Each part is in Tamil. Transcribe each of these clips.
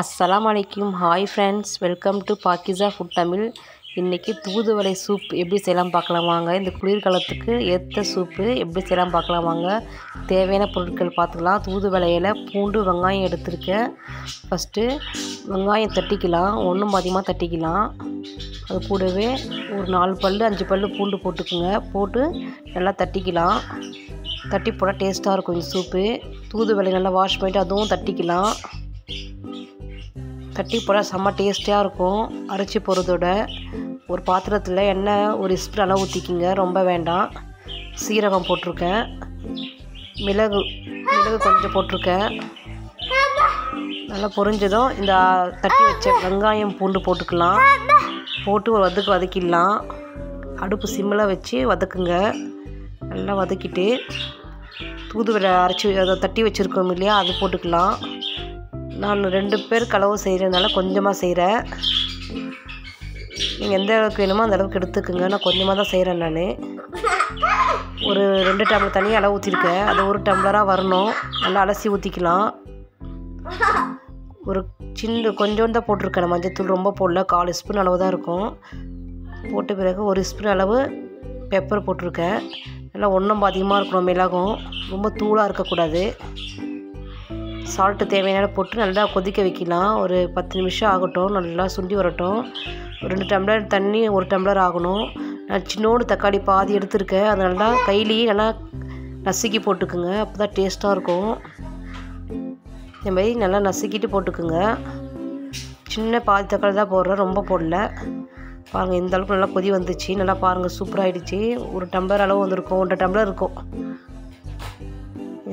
அஸ்லாம் வலைக்கும் hi friends welcome to Pakeezah food Tamil இன்றைக்கி தூதுவளை சூப் எப்படி செய்யலாம் பார்க்கலாம் வாங்க. இந்த குளிர்காலத்துக்கு ஏற்ற சூப்பு எப்படி செய்யலாம் பார்க்கலாம் வாங்க. தேவையான பொருட்கள் பார்த்துக்கலாம். தூதுவளையில் பூண்டு வெங்காயம் எடுத்திருக்கேன். ஃபஸ்ட்டு வெங்காயம் தட்டிக்கலாம். ஒன்றும் பாதியமாக தட்டிக்கலாம். அது கூடவே ஒரு நாலு பல் அஞ்சு பல் பூண்டு போட்டுக்குங்க. போட்டு நல்லா தட்டிக்கலாம். தட்டி போட்டால் டேஸ்ட்டாக இருக்கும் இந்த சூப்பு தூதுவளை நல்லா வாஷ் பண்ணிவிட்டு அதுவும் தட்டிக்கலாம். தட்டி போட செம்ம டேஸ்டியாக இருக்கும். அரைச்சி போகிறதோட ஒரு பாத்திரத்தில் எண்ணெய் ஒரு ஸ்பூன் அளவு ஊற்றிக்கிங்க ரொம்ப வேண்டாம். சீரகம் போட்டிருக்கேன். மிளகு மிளகு கொஞ்சம் போட்டிருக்கேன். நல்லா பொரிஞ்சதும் இந்த தட்டி வச்ச வெங்காயம் பூண்டு போட்டுக்கலாம். போட்டு ஒரு வதக்கு வதக்கிடலாம். அடுப்பு சிம்மில் வச்சு வதக்குங்க. நல்லா வதக்கிட்டு தூதுவரை அரைச்சி அதை தட்டி வச்சுருக்கோம் இல்லையா அது போட்டுக்கலாம். நான் ரெண்டு பேர் கலவு செய்கிறதுனால கொஞ்சமாக செய்கிறேன் நீங்கள் எந்த அளவுக்கு வேணுமோ அந்த அளவுக்கு எடுத்துக்கோங்க. நான் கொஞ்சமாக தான் செய்கிறேன் நான். ஒரு ரெண்டு டம்ளர் தனியாக அளவு ஊற்றிருக்கேன் அது ஒரு டம்ளராக வரணும். நல்லா அலசி ஊற்றிக்கலாம் ஒரு சின்ன கொஞ்சோண்டு தான் போட்டிருக்கேன். மஞ்சத்தூள் ரொம்ப போடல. கால் ஸ்பூன் அளவு தான் இருக்கும். போட்ட பிறகு ஒரு ஸ்பூன் அளவு பெப்பர் போட்டிருக்கேன். நல்லா ஒன்றும் அதிகமாக இருக்கணும் மிளகும். ரொம்ப தூளாக இருக்கக்கூடாது. சால்ட்டு தேவையான போட்டு நல்லா கொதிக்க வைக்கலாம். ஒரு பத்து நிமிஷம் ஆகட்டும் நல்லா சுண்டி வரட்டும். ஒரு ரெண்டு டம்ளர் தண்ணி ஒரு டம்ளர் ஆகணும். நான் சின்னோடு தக்காளி பாதி எடுத்திருக்கேன். அதை நல்லா கையிலேயே நல்லா நசுக்கி போட்டுக்குங்க. அப்போ தான் டேஸ்ட்டாக இருக்கும். இந்த மாதிரி நல்லா நசுக்கிட்டு போட்டுக்குங்க. சின்ன பாதி தக்காளி தான் போடுறேன். ரொம்ப போடல. பாருங்கள் இந்த அளவுக்கு நல்லா கொதி வந்துச்சு. நல்லா பாருங்கள் சூப்பராகிடுச்சு ஒரு டம்ளர் அளவு வந்திருக்கும். ஒன்றரை டம்ளர் இருக்கும்.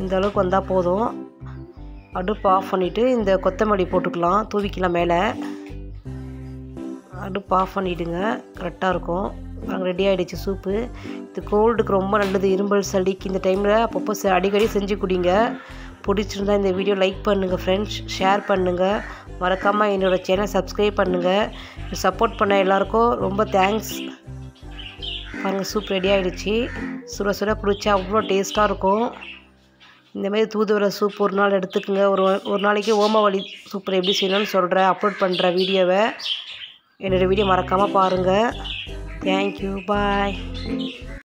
இந்த அளவுக்கு வந்தால் போதும். அடுப்பு ஆஃப் பண்ணிவிட்டு இந்த கொத்தமல்லி போட்டுக்கலாம். தூவிக்கலாம் மேலே. அடுப்பு ஆஃப் பண்ணிவிடுங்க கரெக்டாக இருக்கும். நாங்கள் ரெடி ஆகிடுச்சு சூப்பு. இது கோல்டுக்கு ரொம்ப நல்லது. இரும்பல் சளிக்கு இந்த டைமில் அப்பப்போ அடிக்கடி செஞ்சு குடிங்க. பிடிச்சிருந்தா இந்த வீடியோ லைக் பண்ணுங்கள் ஃப்ரெண்ட்ஸ் ஷேர் பண்ணுங்கள் மறக்காமல் என்னோடய சேனல் சப்ஸ்கிரைப் பண்ணுங்கள் சப்போர்ட் பண்ண எல்லாருக்கும் ரொம்ப தேங்க்ஸ் பாருங்கள் சூப் ரெடி ஆகிடுச்சு சுட சுட குடித்தா அவ்வளோ டேஸ்ட்டாக இருக்கும். இந்தமாரி தூதுவளை சூப் ஒரு நாள் எடுத்துக்கோங்க. ஒரு ஒரு நாளைக்கு ஓமவழி சூப்பர் எப்படி செய்யணும்னு சொல்கிறேன் அப்லோட் பண்ணுற வீடியோவை என்னோடய வீடியோ மறக்காமல் பாருங்கள் தேங்க்யூ பாய்